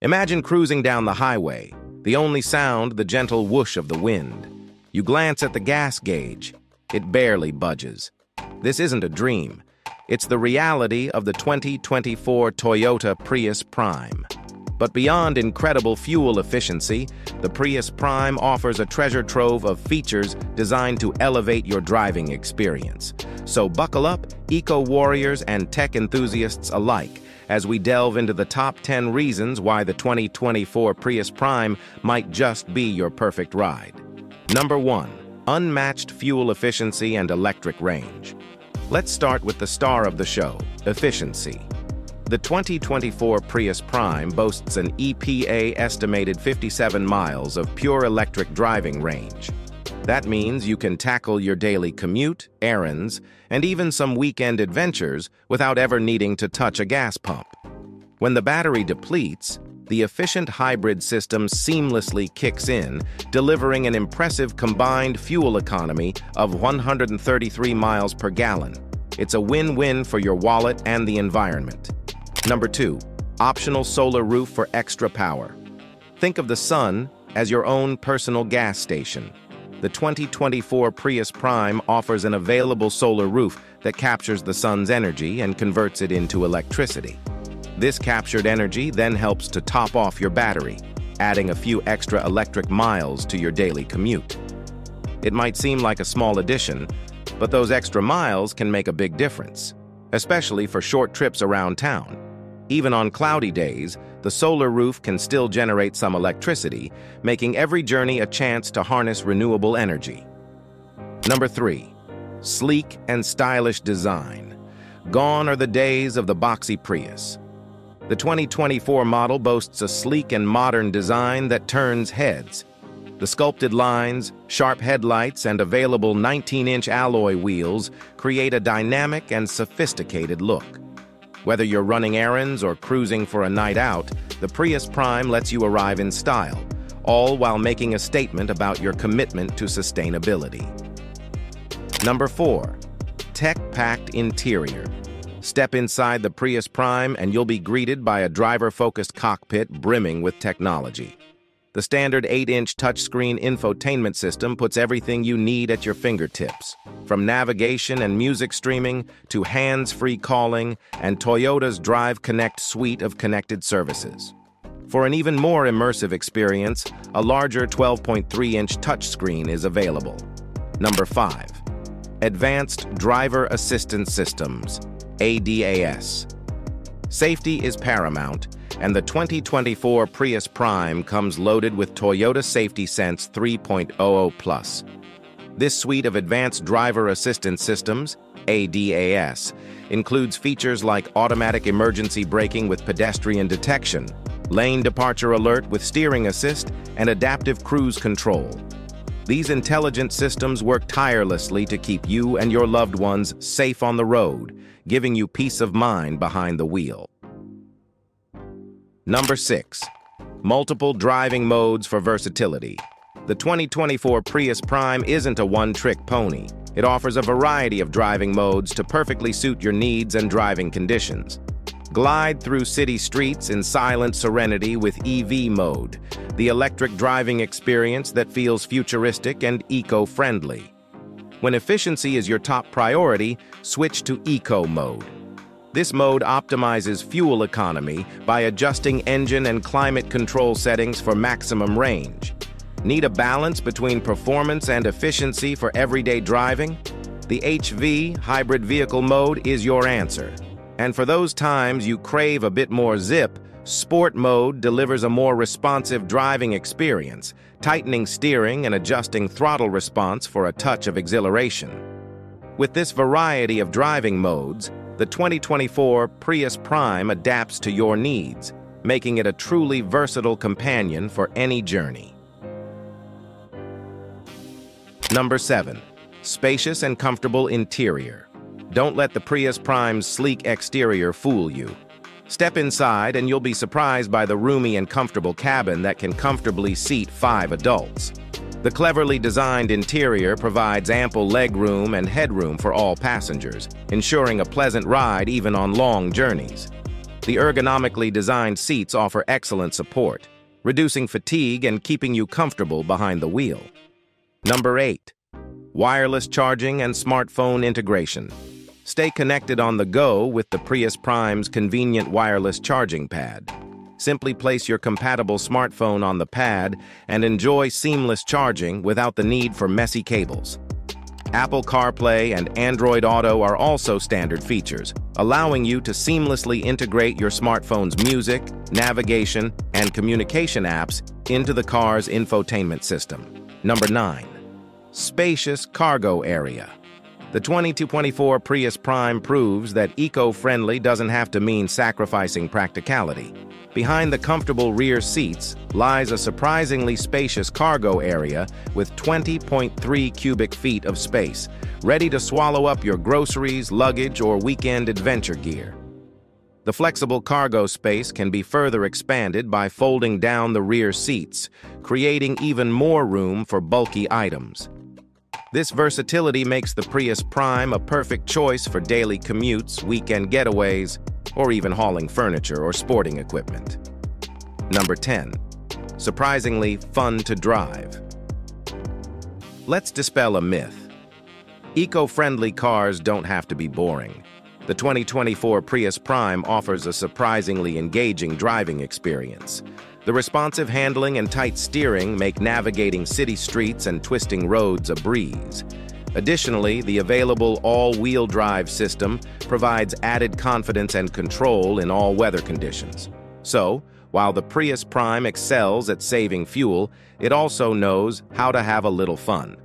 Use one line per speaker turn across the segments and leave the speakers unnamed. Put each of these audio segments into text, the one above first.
Imagine cruising down the highway, the only sound the gentle whoosh of the wind. You glance at the gas gauge. It barely budges. This isn't a dream. It's the reality of the 2024 Toyota Prius Prime. But beyond incredible fuel efficiency, the Prius Prime offers a treasure trove of features designed to elevate your driving experience. So buckle up, eco-warriors and tech enthusiasts alike, as we delve into the top 10 reasons why the 2024 Prius Prime might just be your perfect ride. Number 1. Unmatched fuel efficiency and electric range. Let's start with the star of the show, efficiency. The 2024 Prius Prime boasts an EPA-estimated 57 miles of pure electric driving range. That means you can tackle your daily commute, errands, and even some weekend adventures without ever needing to touch a gas pump. When the battery depletes, the efficient hybrid system seamlessly kicks in, delivering an impressive combined fuel economy of 133 miles per gallon. It's a win-win for your wallet and the environment. Number two, optional solar roof for extra power. Think of the sun as your own personal gas station. The 2024 Prius Prime offers an available solar roof that captures the sun's energy and converts it into electricity. This captured energy then helps to top off your battery, adding a few extra electric miles to your daily commute. It might seem like a small addition, but those extra miles can make a big difference, especially for short trips around town. Even on cloudy days, the solar roof can still generate some electricity, making every journey a chance to harness renewable energy. Number 3. Sleek and stylish design. Gone are the days of the boxy Prius. The 2024 model boasts a sleek and modern design that turns heads. The sculpted lines, sharp headlights, and available 19-inch alloy wheels create a dynamic and sophisticated look. Whether you're running errands or cruising for a night out, the Prius Prime lets you arrive in style, all while making a statement about your commitment to sustainability. Number 4. Tech-packed interior. Step inside the Prius Prime and you'll be greeted by a driver-focused cockpit brimming with technology. The standard 8-inch touchscreen infotainment system puts everything you need at your fingertips, from navigation and music streaming to hands-free calling and Toyota's Drive Connect suite of connected services. For an even more immersive experience, a larger 12.3-inch touchscreen is available. Number 5. Advanced Driver Assistance Systems, ADAS. Safety is paramount, and the 2024 Prius Prime comes loaded with Toyota Safety Sense 3.00 Plus. This suite of advanced driver assistance systems, ADAS, includes features like automatic emergency braking with pedestrian detection, lane departure alert with steering assist, and adaptive cruise control. These intelligent systems work tirelessly to keep you and your loved ones safe on the road, giving you peace of mind behind the wheel. Number 6. Multiple driving modes for versatility. The 2024 Prius Prime isn't a one-trick pony. It offers a variety of driving modes to perfectly suit your needs and driving conditions. Glide through city streets in silent serenity with EV mode, the electric driving experience that feels futuristic and eco-friendly. When efficiency is your top priority, switch to Eco mode. This mode optimizes fuel economy by adjusting engine and climate control settings for maximum range. Need a balance between performance and efficiency for everyday driving? The HV hybrid vehicle mode is your answer. And for those times you crave a bit more zip, Sport mode delivers a more responsive driving experience, tightening steering and adjusting throttle response for a touch of exhilaration. With this variety of driving modes, the 2024 Prius Prime adapts to your needs, making it a truly versatile companion for any journey. Number 7. Spacious and comfortable interior. Don't let the Prius Prime's sleek exterior fool you. Step inside and you'll be surprised by the roomy and comfortable cabin that can comfortably seat five adults. The cleverly designed interior provides ample legroom and headroom for all passengers, ensuring a pleasant ride even on long journeys. The ergonomically designed seats offer excellent support, reducing fatigue and keeping you comfortable behind the wheel. Number 8. Wireless charging and smartphone integration. Stay connected on the go with the Prius Prime's convenient wireless charging pad. Simply place your compatible smartphone on the pad and enjoy seamless charging without the need for messy cables. Apple CarPlay and Android Auto are also standard features, allowing you to seamlessly integrate your smartphone's music, navigation, and communication apps into the car's infotainment system. Number 9. Spacious Cargo Area the 2024 Prius Prime proves that eco-friendly doesn't have to mean sacrificing practicality. Behind the comfortable rear seats lies a surprisingly spacious cargo area with 20.3 cubic feet of space, ready to swallow up your groceries, luggage, or weekend adventure gear. The flexible cargo space can be further expanded by folding down the rear seats, creating even more room for bulky items. This versatility makes the Prius Prime a perfect choice for daily commutes, weekend getaways, or even hauling furniture or sporting equipment. Number 10. Surprisingly fun to drive. Let's dispel a myth. Eco-friendly cars don't have to be boring. The 2024 Prius Prime offers a surprisingly engaging driving experience. The responsive handling and tight steering make navigating city streets and twisting roads a breeze. Additionally, the available all-wheel drive system provides added confidence and control in all weather conditions. So, while the Prius Prime excels at saving fuel, it also knows how to have a little fun.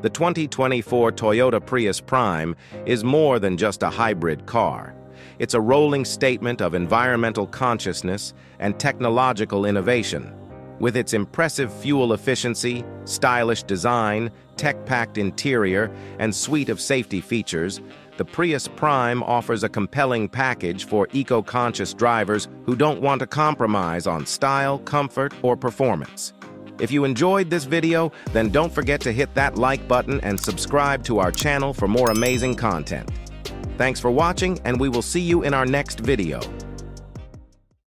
The 2024 Toyota Prius Prime is more than just a hybrid car. It's a rolling statement of environmental consciousness and technological innovation. With its impressive fuel efficiency, stylish design, tech-packed interior, and suite of safety features, the Prius Prime offers a compelling package for eco-conscious drivers who don't want to compromise on style, comfort, or performance. If you enjoyed this video, then don't forget to hit that like button and subscribe to our channel for more amazing content. Thanks for watching, and we will see you in our next video.